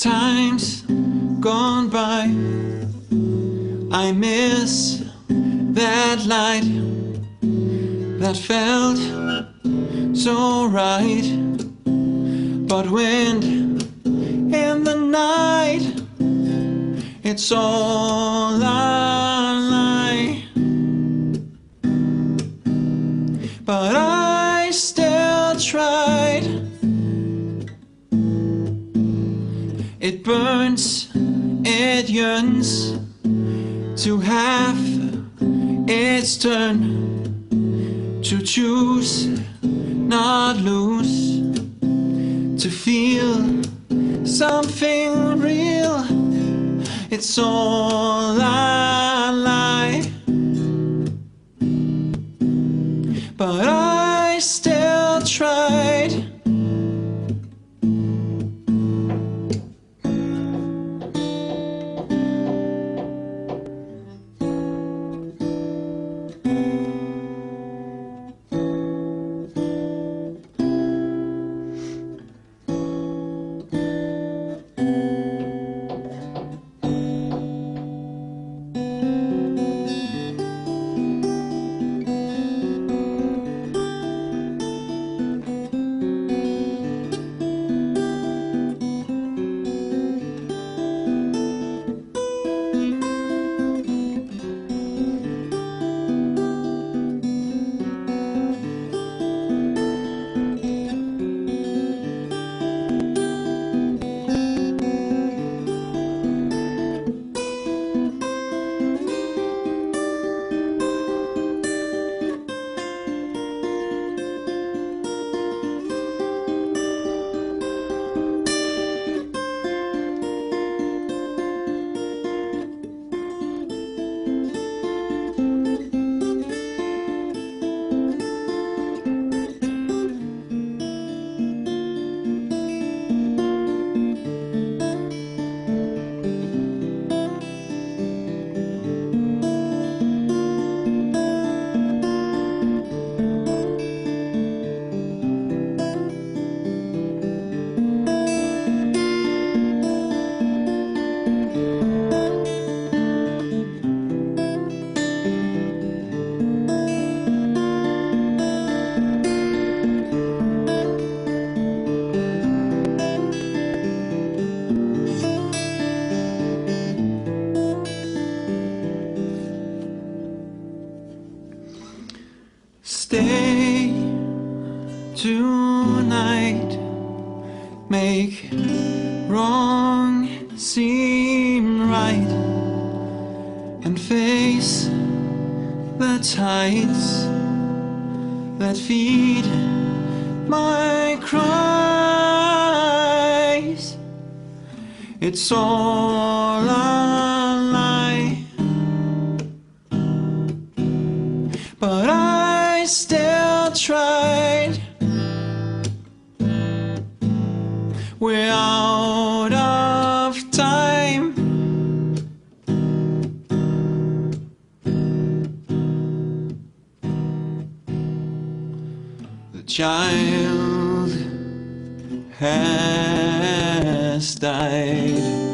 times gone by I miss that light that felt so right. But wind in the night it's all a lie. But I still try It burns, it yearns to have its turn to choose, not lose, to feel something real. It's all a lie, but I still tried. Tonight, make wrong seem right, and face the tides that feed my cries. It's all a lie. but I still tried. Out of time. The child has died.